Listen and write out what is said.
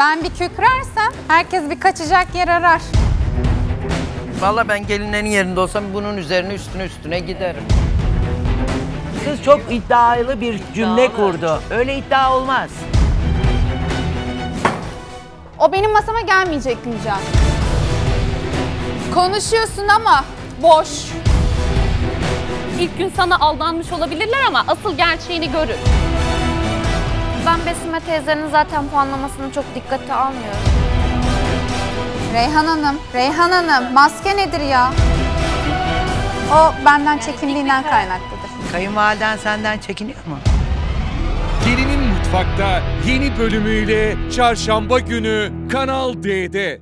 Ben bir kükrersem herkes bir kaçacak yer arar. Vallahi ben gelinlerin yerinde olsam bunun üzerine üstüne üstüne giderim. Kız çok iddialı bir cümle kurdu. Öyle iddia olmaz. O benim masama gelmeyecek Gülcan. Konuşuyorsun ama boş. İlk gün sana aldanmış olabilirler ama asıl gerçeğini görür. Ben Besime teyzenin zaten puanlamasını çok dikkate almıyorum. Reyhan Hanım, Reyhan Hanım maske nedir ya? O benden çekindiğinden kaynaklıdır. Kayınvaliden senden çekiniyor mu? Gelinin Mutfak'ta yeni bölümüyle çarşamba günü Kanal D'de.